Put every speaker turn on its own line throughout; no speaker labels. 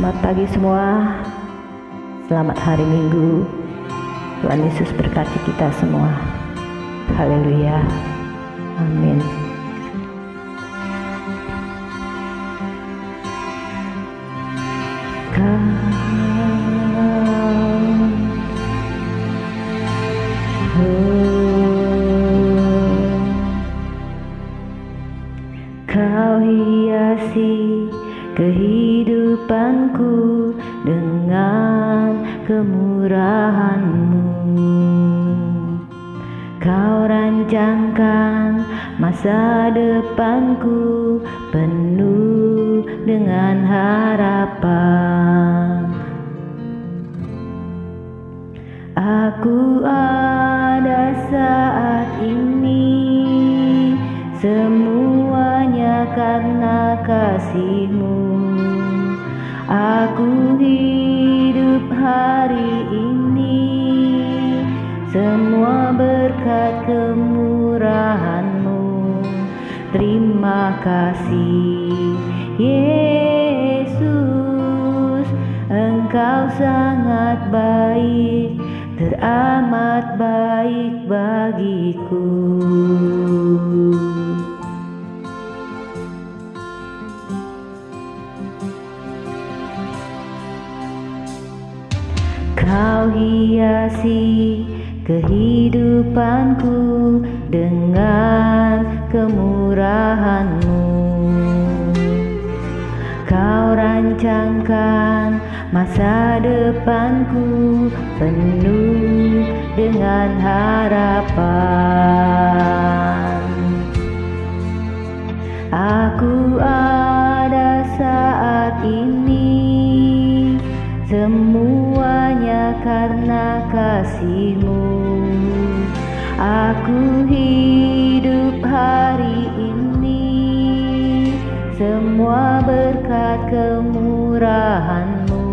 Selamat pagi semua. Selamat hari Minggu. Tuhan Yesus berkati kita semua. Haleluya. Amin. Kau hiasi kehidupanku dengan kemurahanmu. Kau rancangkan masa depanku penuh dengan harapan. Aku ada saat ini semuanya karena kasihmu Aku hidup hari ini semua berkat kemurahanmu. Terima kasih Yesus. Engkau sangat baik Teramat baik bagiku Kau hiasi kehidupanku dengan kemurahanmu. Kau rancangkan masa depanku penuh dengan harapan. Aku Semuanya karena kasihmu. Aku hidup hari ini. Semua berkat kemurahanmu.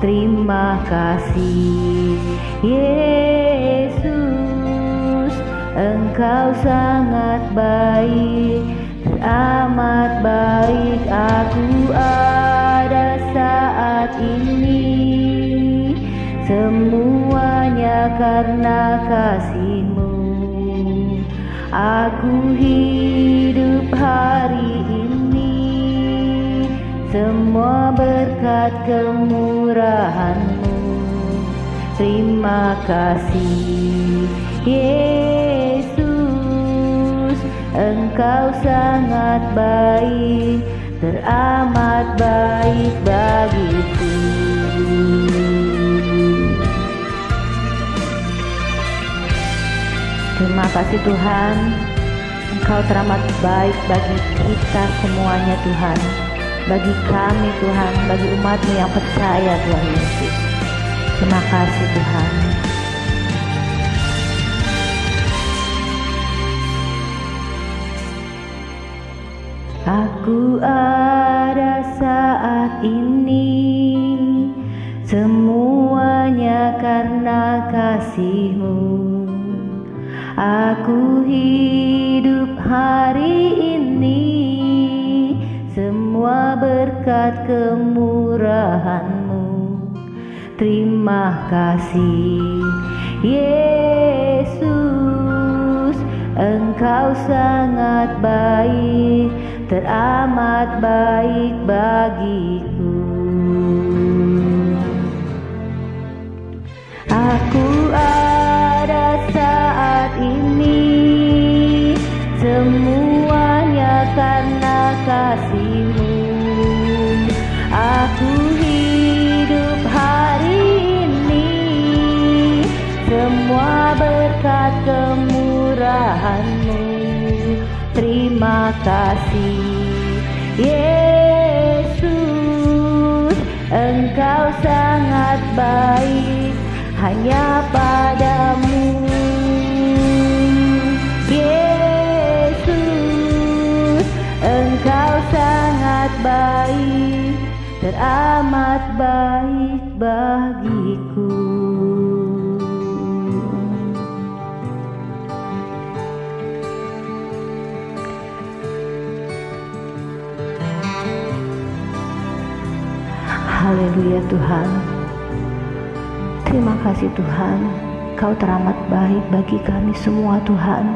Terima kasih Yesus. Engkau sangat baik. Teramat baik aku saat ini. Semuanya karena kasihmu. Aku hidup hari ini. Semua berkat kemurahanmu. Terima kasih Yesus. Engkau sangat baik Teramat baik bagiku. Terima kasih Tuhan. Engkau teramat baik bagi kita semuanya Tuhan. Bagi kami Tuhan Bagi umatmu yang percaya Tuhan Yesus. Terima kasih Tuhan Aku ada saat ini Semuanya karena kasihmu. Aku hidup hari ini Semua berkat kemurahanmu. Terima kasih Yesus. Engkau sangat baik Teramat baik bagiku. Aku ada saat ini Semuanya karena kasihmu. Aku hidup hari ini Semua berkat kemurahanmu Terima kasih Yesus. Engkau sangat baik Hanya padamu. Yesus Engkau sangat baik Teramat baik bagiku Haleluya Tuhan. Terima kasih Tuhan, Kau teramat baik bagi kami semua Tuhan.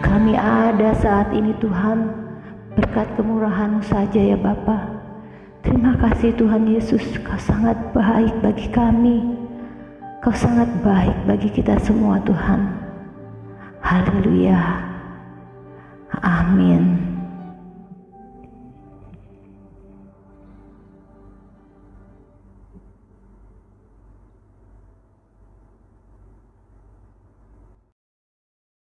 Kami ada saat ini Tuhan, berkat kemurahan saja ya Bapa. Terima kasih Tuhan Yesus, Kau sangat baik bagi kami. Kau sangat baik bagi kita semua Tuhan. Haleluya. Amin.